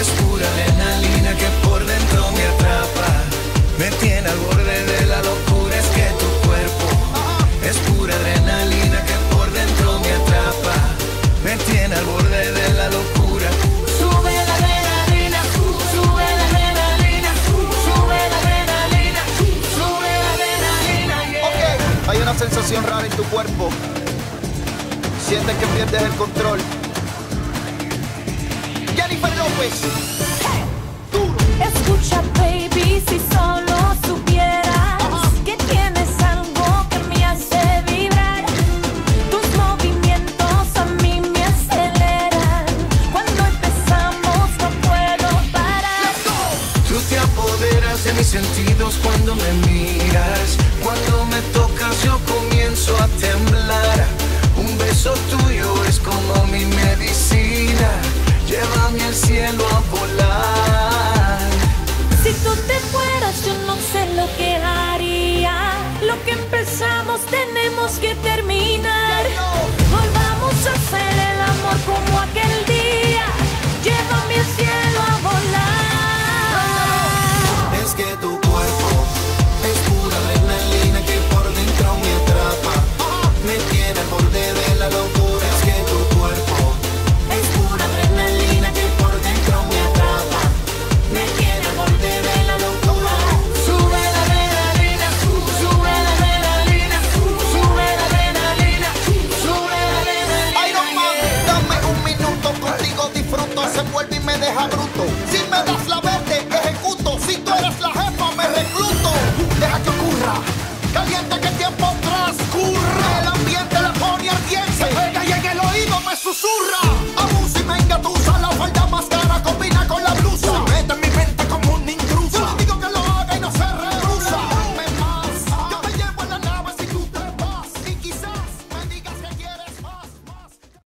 Es pura adrenalina que por dentro me atrapa. Me tiene al borde de la locura, es que tu cuerpo es pura adrenalina que por dentro me atrapa. Me tiene al borde de la locura. Sube la adrenalina, sube la adrenalina, sube la adrenalina, sube la adrenalina. yeah. Ok, hay una sensación rara en tu cuerpo. Sientes que pierdes el control. Jennifer López. Duro. Escucha, baby, si solo supieras que tienes algo que me hace vibrar. Tus movimientos a mí me aceleran. Cuando empezamos no puedo parar. Tú te apoderas de mis sentidos cuando me miras. Cuando me tocas yo comienzo a temblar. Un beso tuyo es como mi medicina. Llévame al cielo a volar. Si tú te fueras, yo no sé lo que haría. Lo que empezamos tenemos que terminar. se vuelve y me deja bruto. Si me das la verde, ejecuto. Si tú eres la jefa, me recluto. Deja que ocurra, caliente que tiempo transcurre. El ambiente la pone ardiente, se pega y en el oído me susurra.